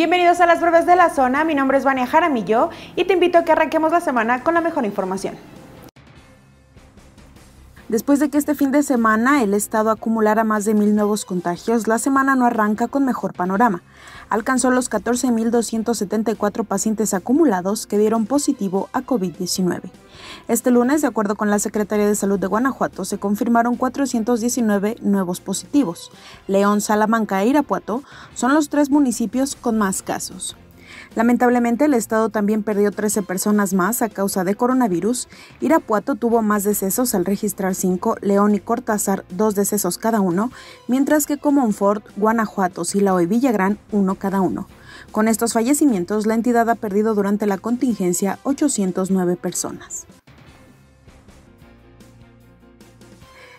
Bienvenidos a las breves de la zona, mi nombre es Vania Jaramillo y te invito a que arranquemos la semana con la mejor información. Después de que este fin de semana el estado acumulara más de mil nuevos contagios, la semana no arranca con mejor panorama. Alcanzó los 14.274 pacientes acumulados que dieron positivo a COVID-19. Este lunes, de acuerdo con la Secretaría de Salud de Guanajuato, se confirmaron 419 nuevos positivos. León, Salamanca e Irapuato son los tres municipios con más casos. Lamentablemente, el estado también perdió 13 personas más a causa de coronavirus. Irapuato tuvo más decesos al registrar 5, León y Cortázar dos decesos cada uno, mientras que Comonfort, Guanajuato, Silao y Villagrán uno cada uno. Con estos fallecimientos, la entidad ha perdido durante la contingencia 809 personas.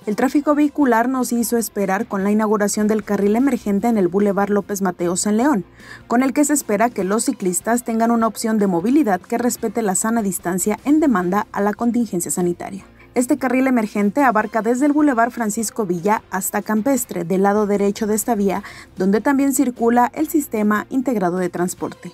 El tráfico vehicular nos hizo esperar con la inauguración del carril emergente en el Boulevard López Mateos en León, con el que se espera que los ciclistas tengan una opción de movilidad que respete la sana distancia en demanda a la contingencia sanitaria. Este carril emergente abarca desde el Boulevard Francisco Villa hasta Campestre, del lado derecho de esta vía, donde también circula el sistema integrado de transporte.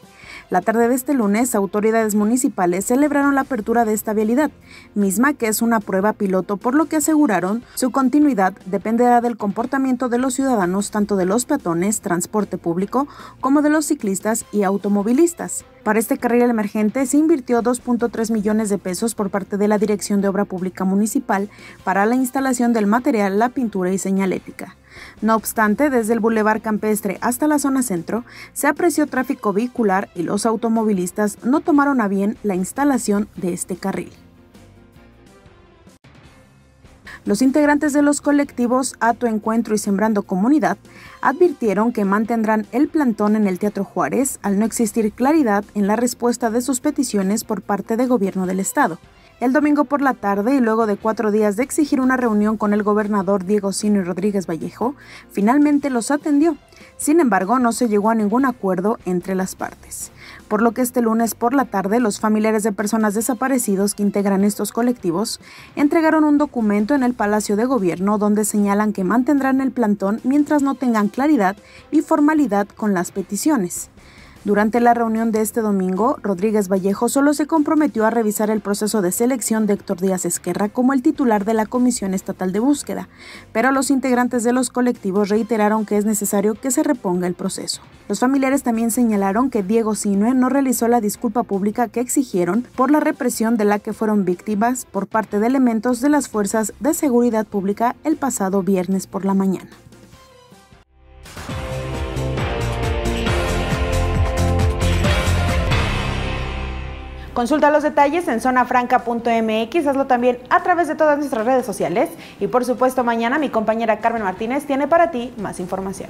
La tarde de este lunes, autoridades municipales celebraron la apertura de esta vialidad, misma que es una prueba piloto, por lo que aseguraron su continuidad dependerá del comportamiento de los ciudadanos, tanto de los peatones, transporte público, como de los ciclistas y automovilistas. Para este carril emergente se invirtió 2.3 millones de pesos por parte de la Dirección de Obra Pública Municipal para la instalación del material, la pintura y señalética. No obstante, desde el Boulevard Campestre hasta la zona centro se apreció tráfico vehicular y los automovilistas no tomaron a bien la instalación de este carril. Los integrantes de los colectivos A Tu Encuentro y Sembrando Comunidad advirtieron que mantendrán el plantón en el Teatro Juárez al no existir claridad en la respuesta de sus peticiones por parte del gobierno del estado. El domingo por la tarde y luego de cuatro días de exigir una reunión con el gobernador Diego Sino y Rodríguez Vallejo, finalmente los atendió. Sin embargo, no se llegó a ningún acuerdo entre las partes. Por lo que este lunes por la tarde los familiares de personas desaparecidos que integran estos colectivos entregaron un documento en el Palacio de Gobierno donde señalan que mantendrán el plantón mientras no tengan claridad y formalidad con las peticiones. Durante la reunión de este domingo, Rodríguez Vallejo solo se comprometió a revisar el proceso de selección de Héctor Díaz Esquerra como el titular de la Comisión Estatal de Búsqueda, pero los integrantes de los colectivos reiteraron que es necesario que se reponga el proceso. Los familiares también señalaron que Diego Sinue no realizó la disculpa pública que exigieron por la represión de la que fueron víctimas por parte de elementos de las fuerzas de seguridad pública el pasado viernes por la mañana. Consulta los detalles en zonafranca.mx, hazlo también a través de todas nuestras redes sociales y por supuesto mañana mi compañera Carmen Martínez tiene para ti más información.